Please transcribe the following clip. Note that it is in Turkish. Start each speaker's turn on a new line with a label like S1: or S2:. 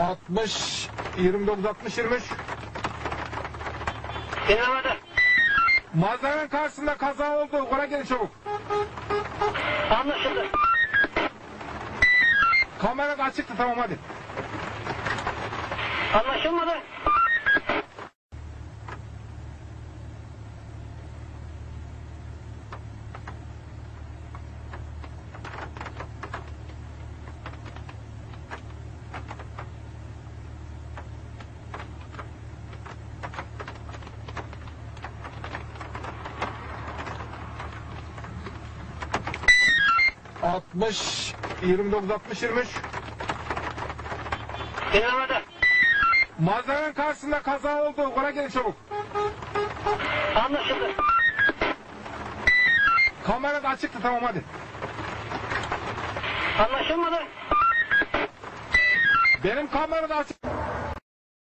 S1: 60 29 60 23
S2: Dinlemede.
S1: Manzaranın karşısında kaza oldu. Oraya gelin çabuk.
S2: Anlaşıldı.
S1: Kamera açıktı tamam hadi.
S2: Anlaşılmadı.
S1: Altmış 29 60 23
S2: Dinlemede.
S1: Manzaranın karşısında kaza oldu. Oraya gelin çabuk.
S2: Anlaşıldı.
S1: Kamera da açıktı tamam hadi.
S2: Anlaşılmadı.
S1: Benim kamera da açık.